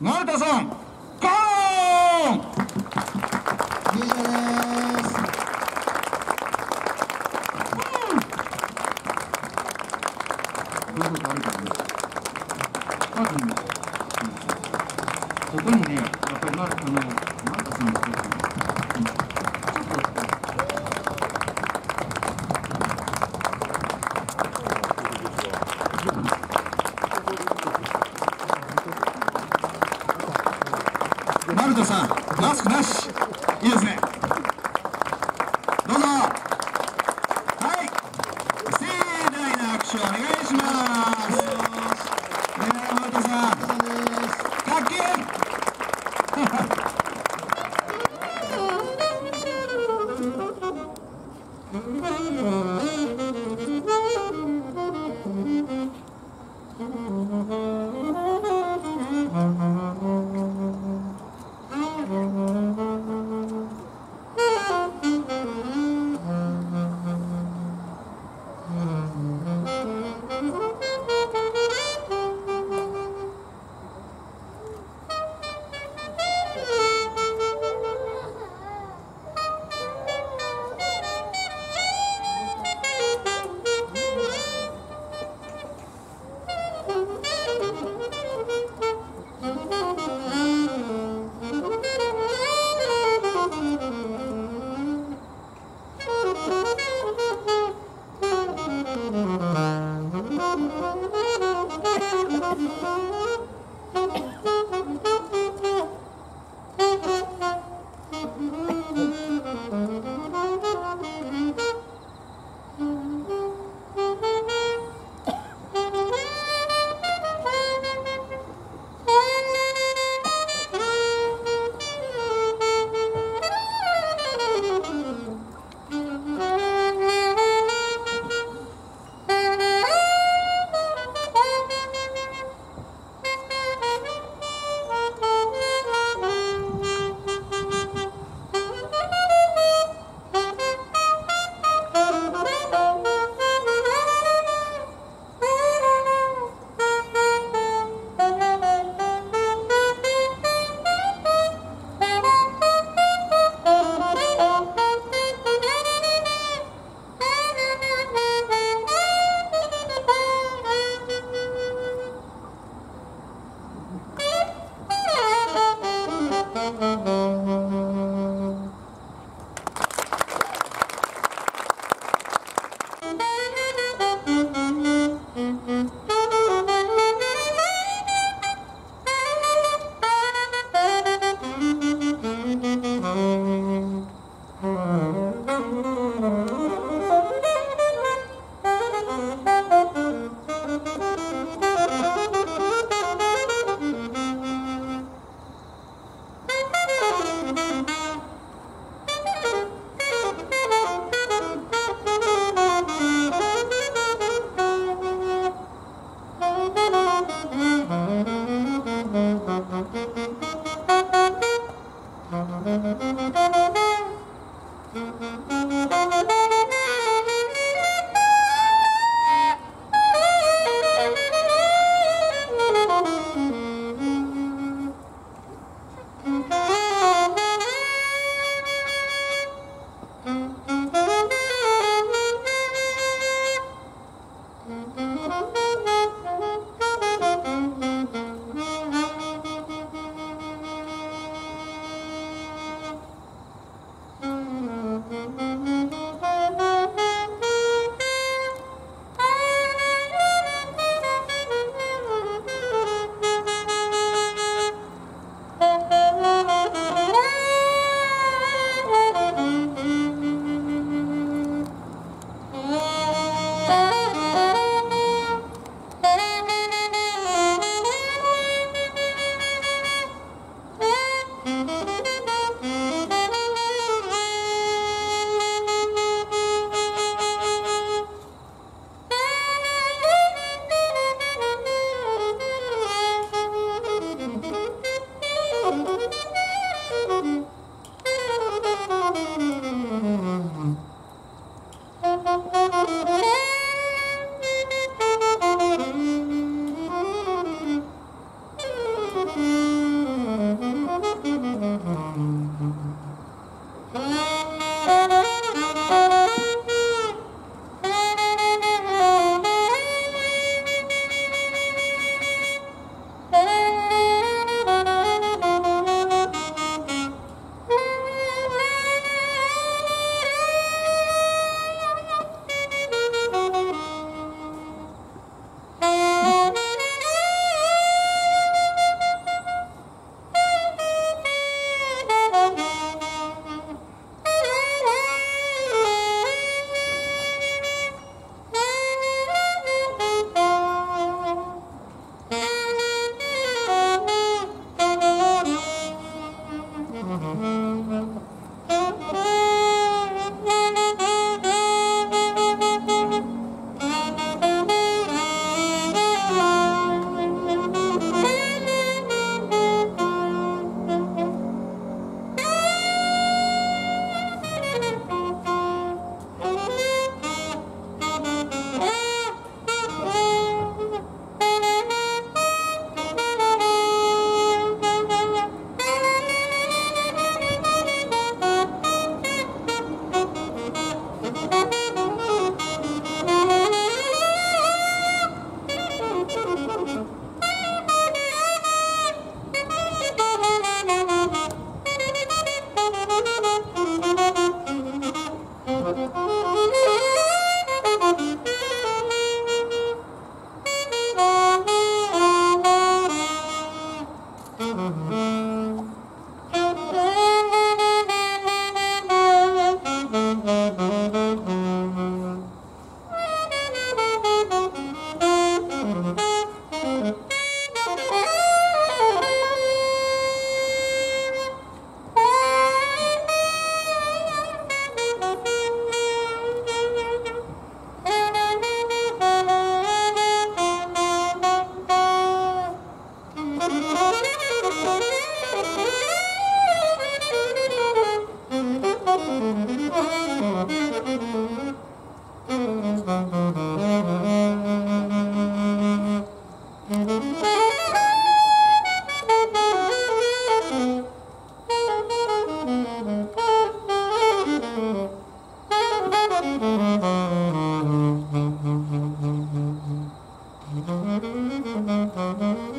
成田さんゴーン。以上ですどういうことあるかね。多分ここにねやっぱり丸あのマルトさん、マスクなし。いいですね。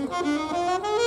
Música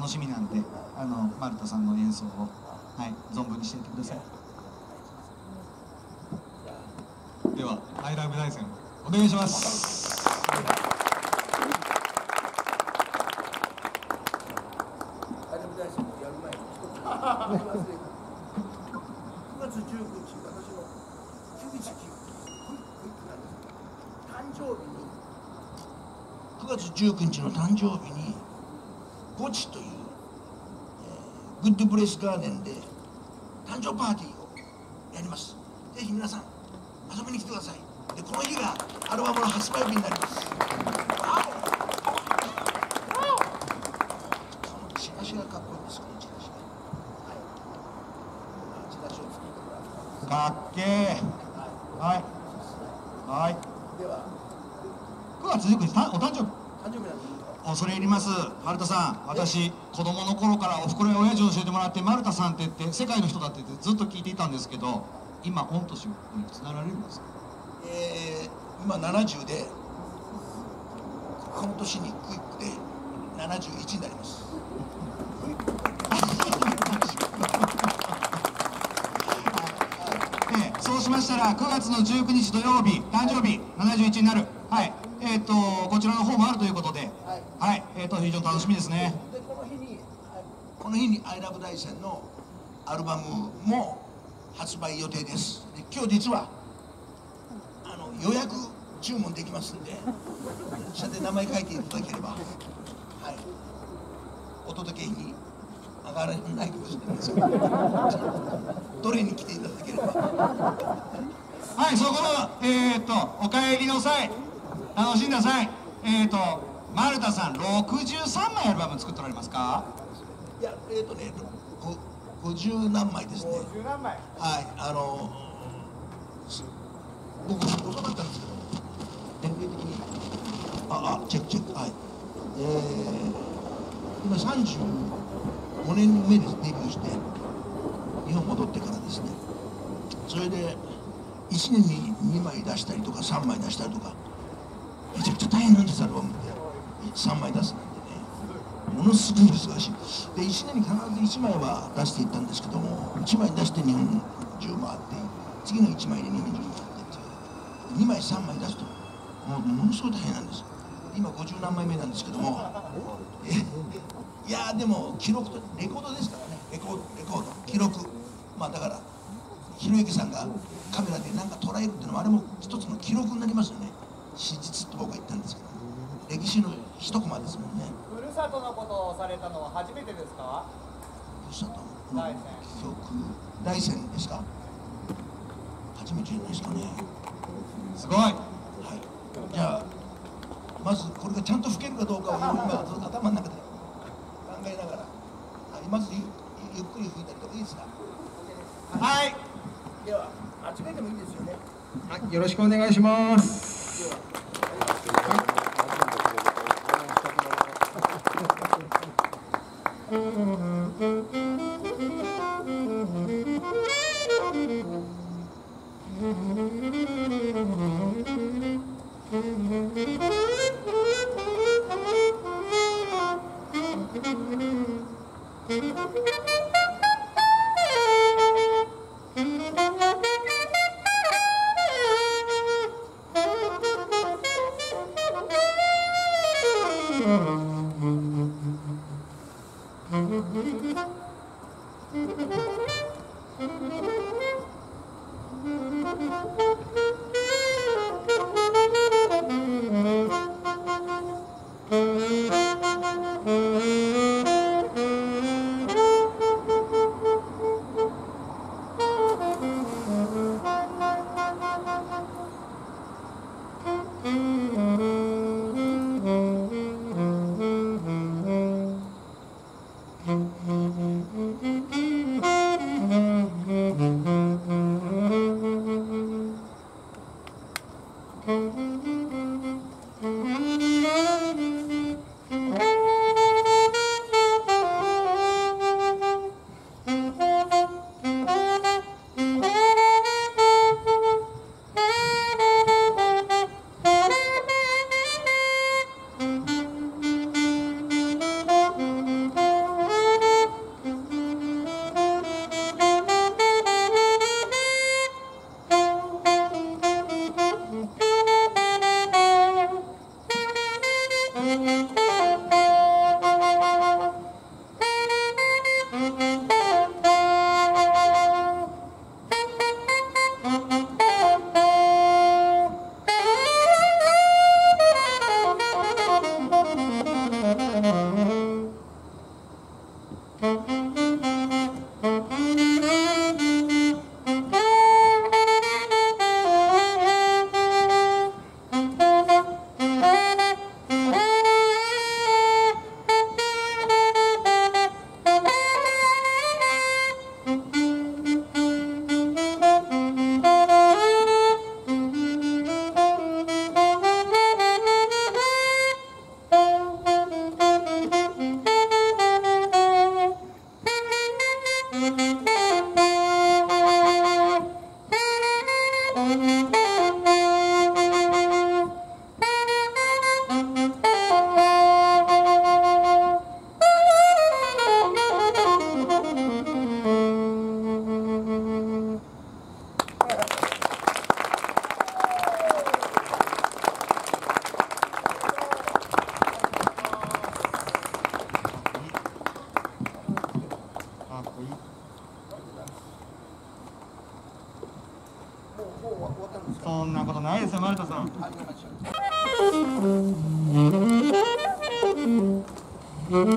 楽しみなんであのマルタさんの演奏をはい存分にしていってください。ではアイラブ大戦お願いします。あれも大臣もやる前に9月19日私の99誕生日に9月19日の誕生日にゴチという、えーグッドブレスガーデンで誕生パーティーをやります。ぜひ皆さん遊びに来てください。でこの日がアルバムの発売日になります。わお。このチラシがかっこいいんですこのチラシが。はいチラシを作ってくださいかっけー。はい。はい。では9月19日たお誕生日恐れ入ります。マルタさん私子供の頃からおふくろや親父に教えてもらってマルタさんって言って世界の人だって言ってずっと聞いていたんですけど今御年つなられるんですか？えー今70でこの年にクイックで71になります。ええそうしましたら9月の19日土曜日誕生日71になる。はい。えっ、とこちらの方もあるということではいはいえっ、と非常に楽しみですね。でこの日にこの日に「アイラブ大山」のアルバムも発売予定です。で今日実はあの予約注文できますんで下で名前書いていただければはい。お届けに上がらないかもしれないですけどどれに来ていただければ。はいそこのえっ、とお帰りの際楽しんだ際えっ、とマルタさん63枚アルバム作っておられますか？いやえっ、とねご50何枚ですね。50何枚。はい、あのす僕遅かったんですけど、年齢的に、あ、あ、チェックチェック、はい。えー、今35年目です、デビューして、日本戻ってからですね。それで、1年に2枚出したりとか、3枚出したりとか、めちゃくちゃ大変なんです、アルバム。3枚出すなんてね。ものすごい難しい。で1年に必ず1枚は出していったんですけども1枚出して日本中回って次の1枚で日本中回ってっていう。2枚3枚出すともうものすごい大変なんです。今50何枚目なんですけどもいやでも記録とレコードですからね。レコードレコード。記録。まあだからひろゆきさんがカメラで何か捉えるっていうのもあれも一つの記録になりますよね。史実って僕は言ったんですけど。歴史の一コマですもんね。ふるさとのことをされたのは初めてですか？ふるさとの記憶大山ですか？初めてじゃないですかね。すごい。はい。じゃあまずこれがちゃんと吹けるかどうかを今頭の中で考えながらはいまずゆゆっくり吹いたりとかいいですか？はい。では間違えてもいいですよね。はいよろしくお願いします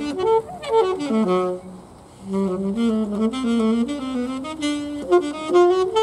Thank you.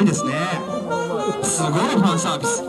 ごいですね。すごいファンサービス。